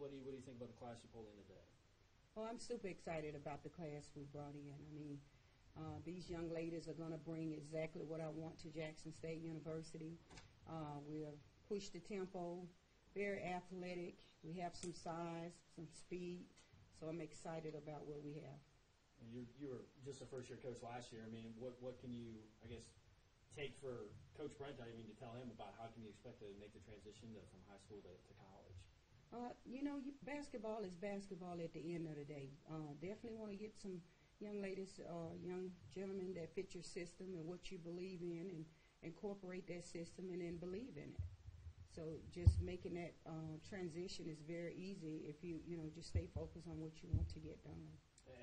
What do you, what do you think about the class you pulled in today? Well, I'm super excited about the class we brought in. I mean, uh, these young ladies are going to bring exactly what I want to Jackson State University. Uh, we'll push the tempo, very athletic. We have some size, some speed, so I'm excited about what we have. And you, you were just a first-year coach last year. I mean, what, what can you, I guess, take for Coach Brent, I mean, to tell him about how can you expect to make the transition to, from high school to, to college? Uh, you know, you, basketball is basketball at the end of the day. Uh, definitely want to get some young ladies, uh, young gentlemen that fit your system and what you believe in, and incorporate that system and then believe in it. So just making that uh, transition is very easy if you, you know, just stay focused on what you want to get done.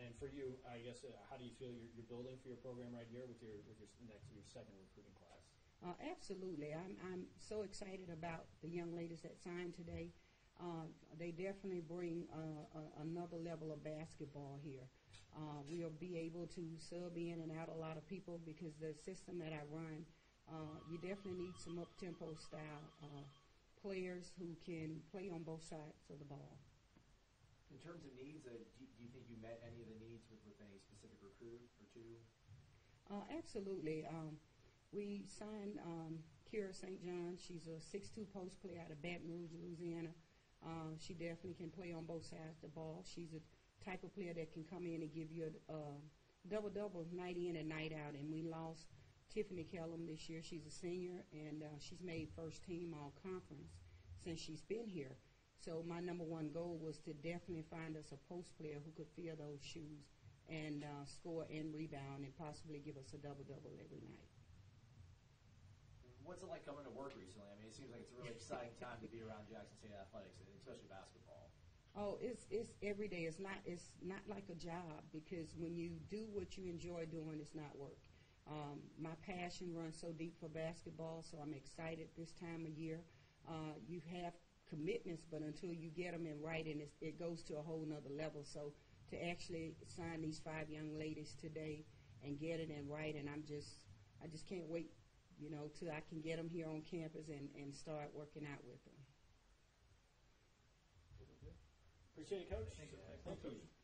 And for you, I guess, uh, how do you feel you're, you're building for your program right here with your with your next your second recruiting class? Uh, absolutely. I'm, I'm so excited about the young ladies that signed today. Uh, they definitely bring uh, a, another level of basketball here. Uh, we'll be able to sub in and out a lot of people because the system that I run, uh, you definitely need some up-tempo style uh, players who can play on both sides of the ball. In terms of needs, uh, do, you, do you think you met any of the needs with, with any specific recruit or two? Uh, absolutely. Um, we signed um, Kira St. John. She's a 6'2 post player out of Baton Rouge, Louisiana. Uh, she definitely can play on both sides of the ball. She's a type of player that can come in and give you a double double night in and night out. And we lost Tiffany Kellum this year. She's a senior, and uh, she's made first team all conference since she's been here. So my number one goal was to definitely find us a post player who could fill those shoes and uh, score and rebound and possibly give us a double double every night. What's it like coming to work recently? I mean, it seems like it's a really exciting time to be around Jackson State athletics, especially basketball. Oh, it's it's every day. It's not it's not like a job because when you do what you enjoy doing, it's not work. Um, my passion runs so deep for basketball, so I'm excited this time of year. Uh, you have commitments, but until you get them in writing, it's, it goes to a whole nother level. So to actually sign these five young ladies today and get it in writing, I'm just I just can't wait, you know, till I can get them here on campus and, and start working out with them. Appreciate it, Coach. Thank you. Thank you.